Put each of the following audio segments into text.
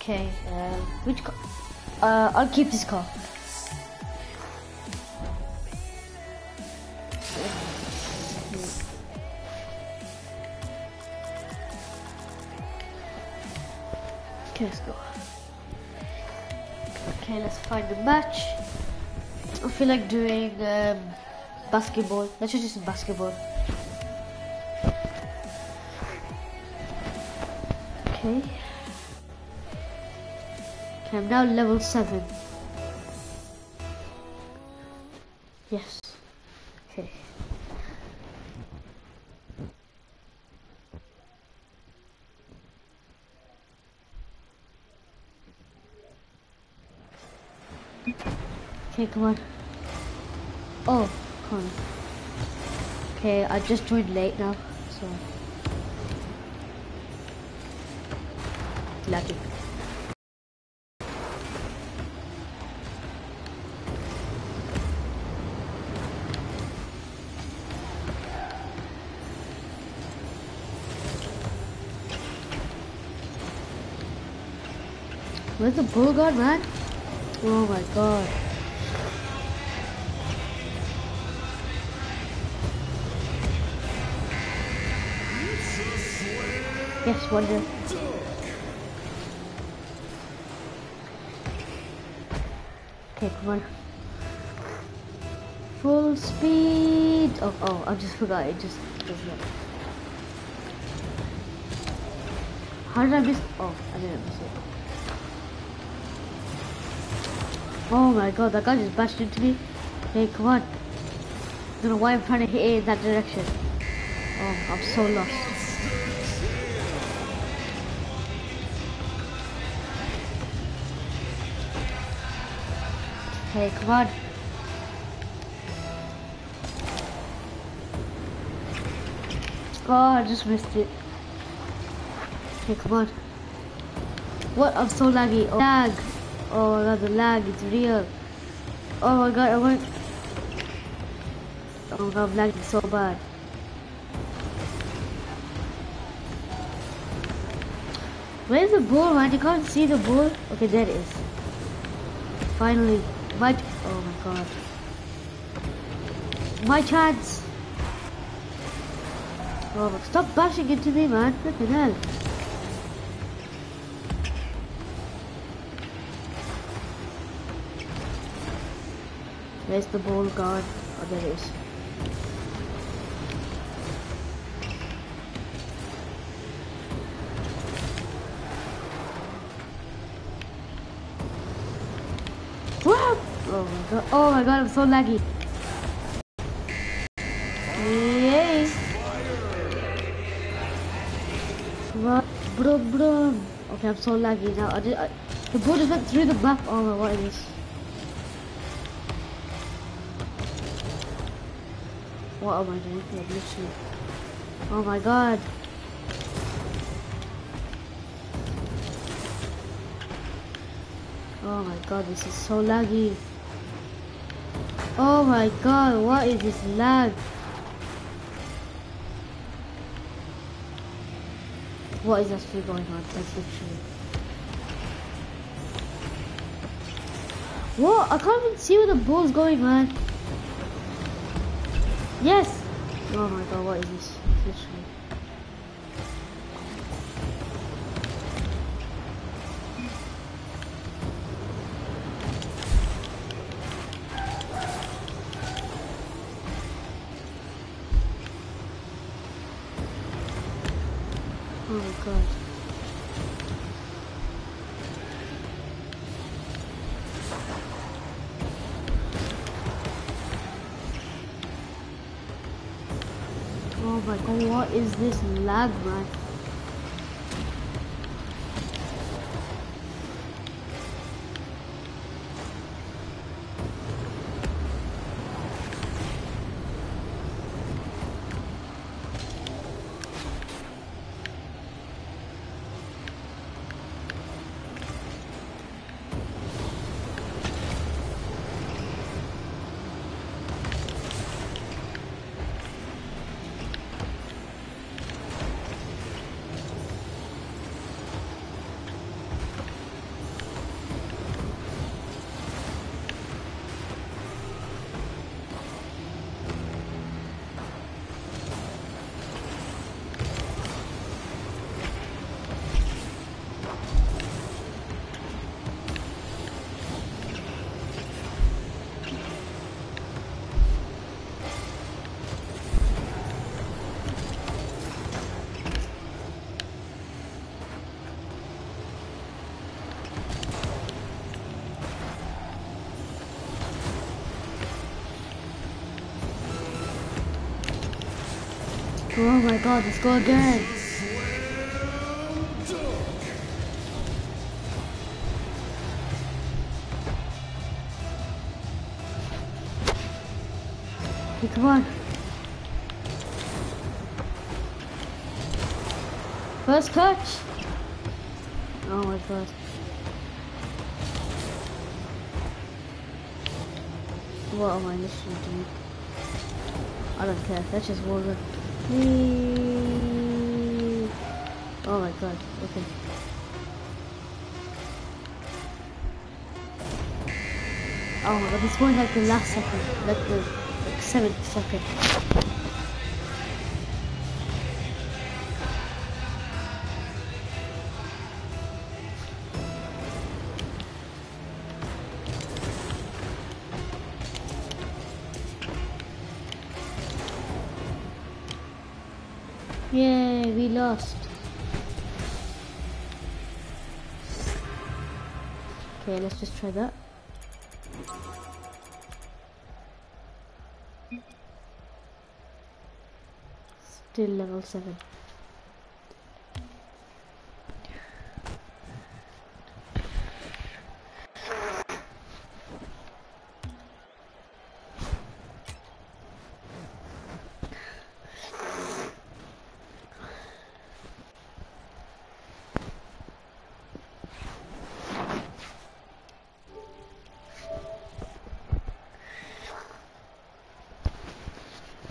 Okay, um, which car? Uh, I'll keep this car. Okay, let's go. Okay, let's find the match. I feel like doing um, basketball. Let's just do some basketball. Okay. I'm now level 7. Yes. Okay. Okay, come on. Oh, come on. Okay, I just joined late now, so. Lucky. Where's the bull gone, man? Oh my god. Yes, wonder. Okay, come on. Full speed. Oh, oh, I just forgot. It just does not. How did I miss? Oh, I didn't miss it. Oh my god, that guy just bashed into me. Hey, come on. I don't know why I'm trying to hit it in that direction. Oh, I'm so lost. Hey, come on. Oh, I just missed it. Okay, come on. What? I'm so laggy. Oh, lag. Oh god, the lag, it's real. Oh my god, I went. Oh my god, I'm lagging so bad. Where's the ball, man? You can't see the ball. Okay, there it is. Finally, my. Oh my god. My chance. Oh, stop bashing into me, man. Look at hell. Where's the ball guard? Oh, there it is. Oh my god. Oh my god, I'm so laggy. Yay! What? Bro, bro. Okay, I'm so laggy now. I did, I, the ball just went through the map. Oh my, what is this? What am I doing? Like, literally. Oh my god. Oh my god, this is so laggy. Oh my god, what is this lag? What is actually going on? That's literally. What? I can't even see where the ball's going, man. Yes! Oh my god, what is this? Literally. Oh my god. Oh what is this lag, man? Oh my god, let's go again. Okay, come on. First touch. Oh my god. What am I listening to? I don't care. Let's just walk Oh my god. Okay. Oh my god, this one like the last second, like the like seventh second. Let's just try that. Still level 7.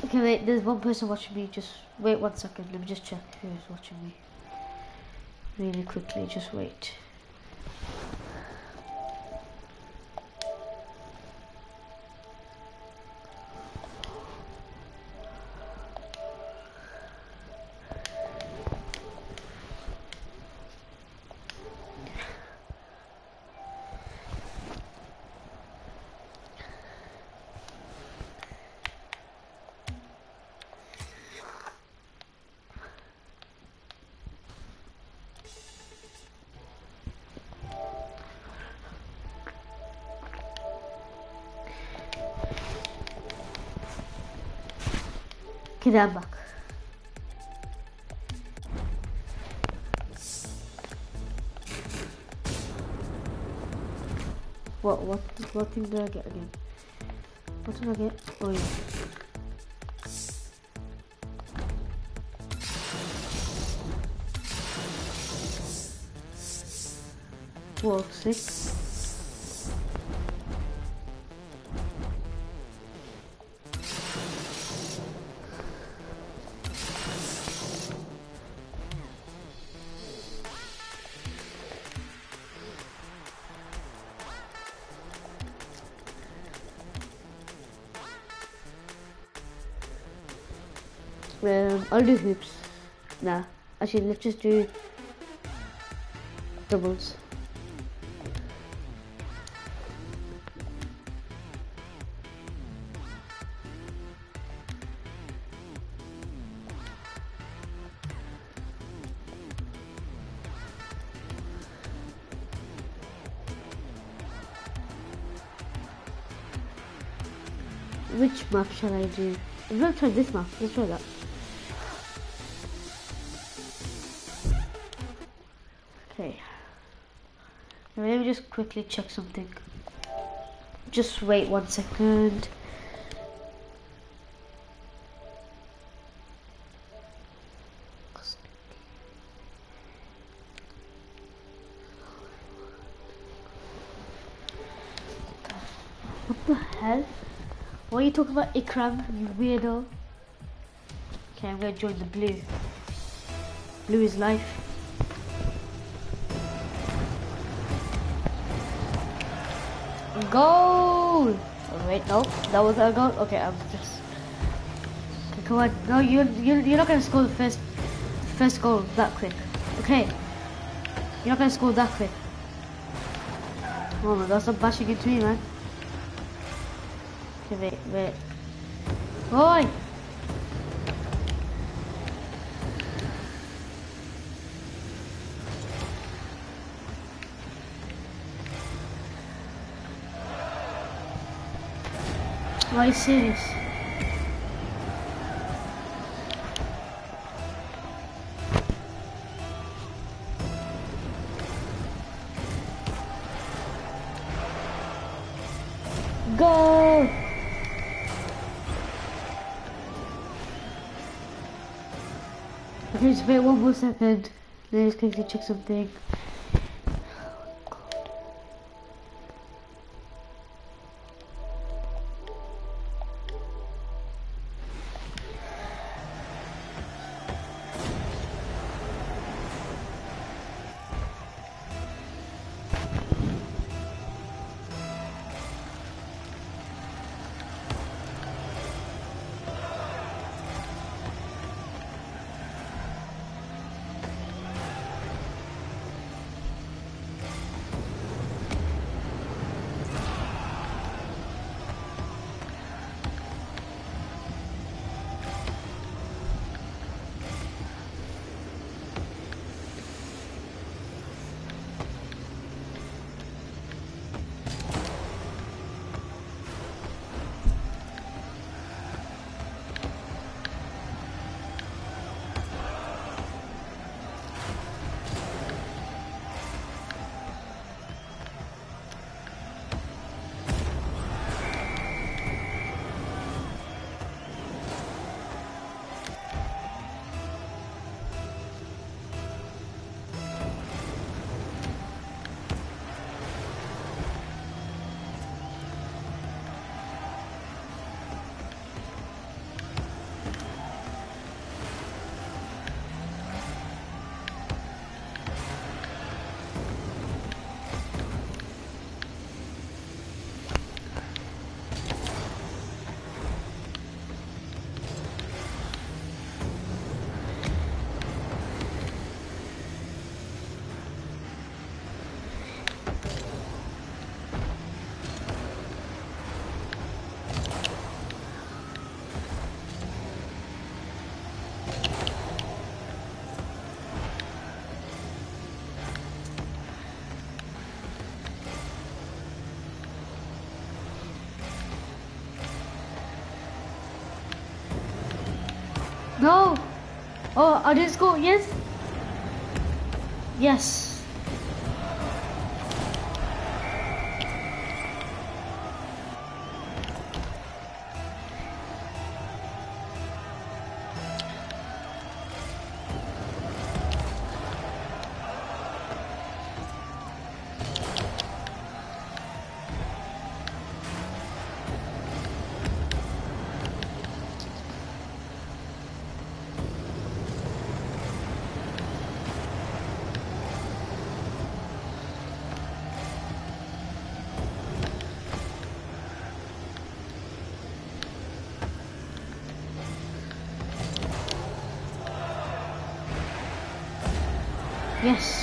Okay, wait, there's one person watching me. Just wait one second. Let me just check who's watching me. Really quickly, just wait. Gidelim bak. What what what thing did I get again? What did I get? Oh yeah. Whoa, six. Um, I'll do hoops. Nah, actually, let's just do doubles. Which map shall I do? Let's try this map. Let's try that. Me just quickly check something. Just wait one second. What the hell? What are you talking about, Ikram, you weirdo? Okay, I'm gonna join the blue. Blue is life. Goal! Oh, wait, no, that was our goal. Okay, I'm just. Okay, come on. No, you you you're not gonna score the first first goal that quick. Okay, you're not gonna score that quick. Oh my God, stop bashing into me, man. Okay, wait, wait. Oi! Are you? Go! If just wait one more second, then just quickly check something. No! Oh, I didn't score, yes? Yes.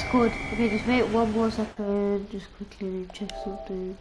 Good. Okay, just wait one more second. Just quickly check something.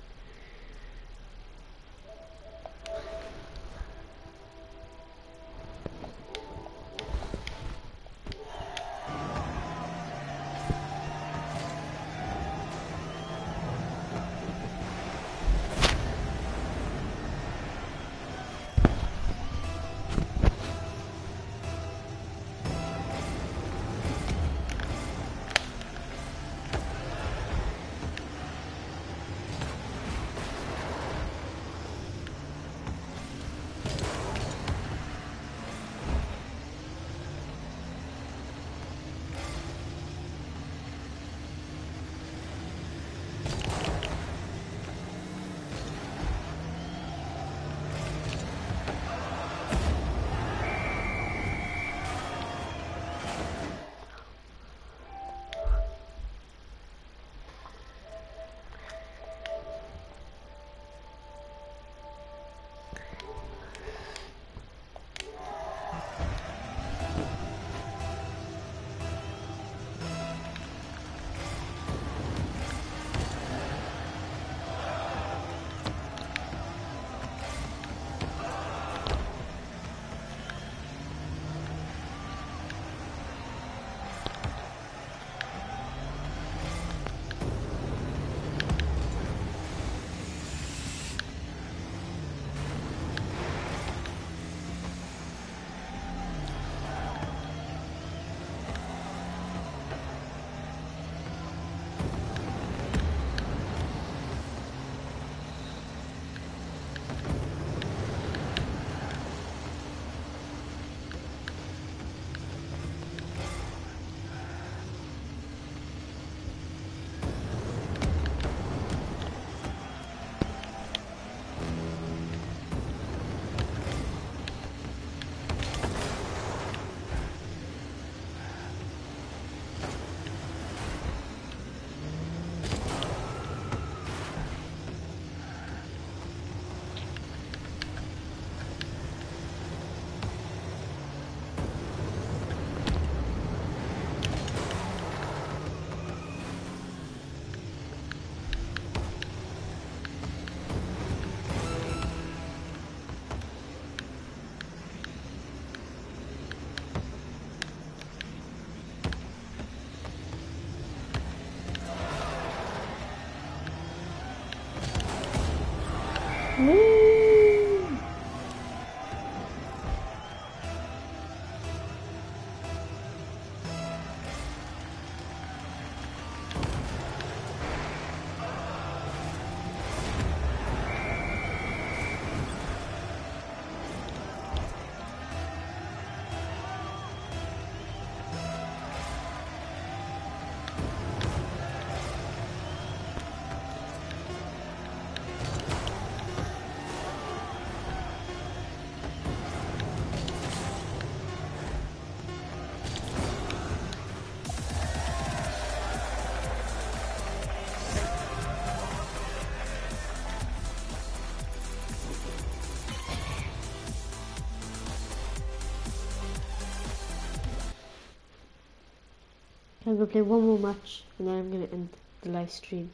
Whee! I'm gonna play one more match and then I'm gonna end the live stream.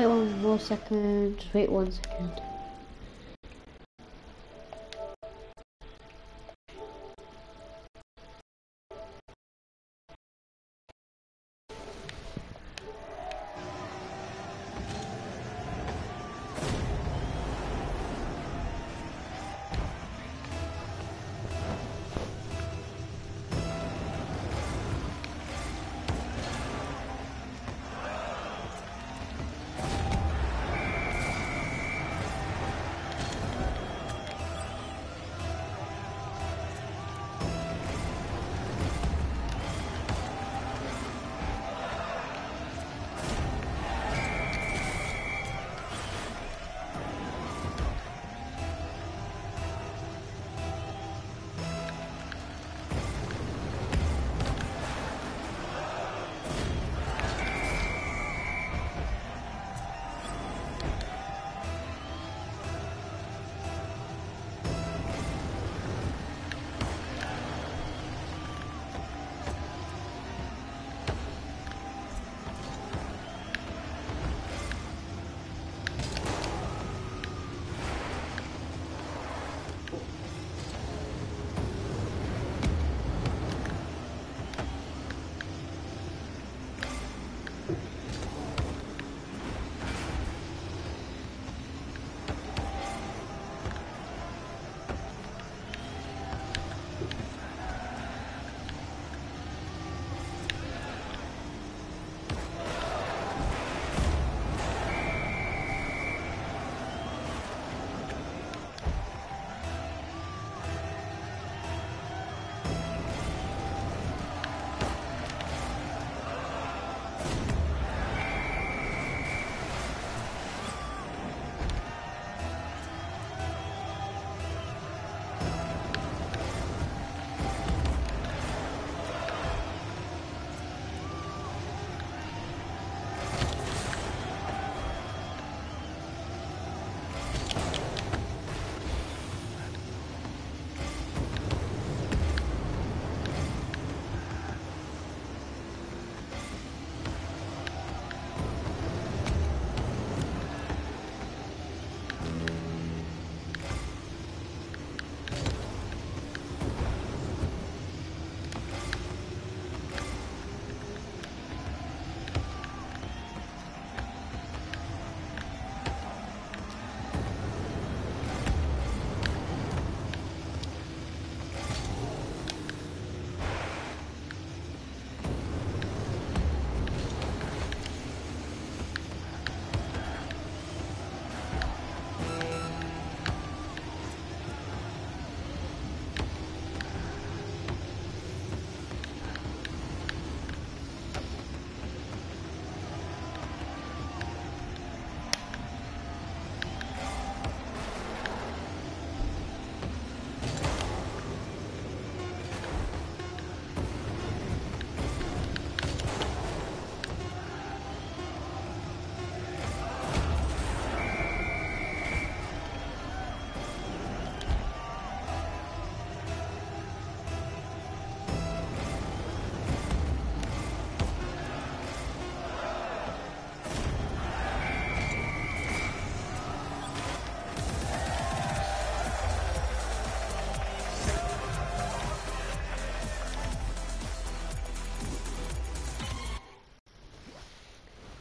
Wait one more second. Wait one second.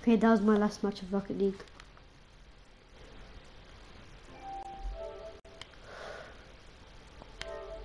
Okay, that was my last match of Rocket League.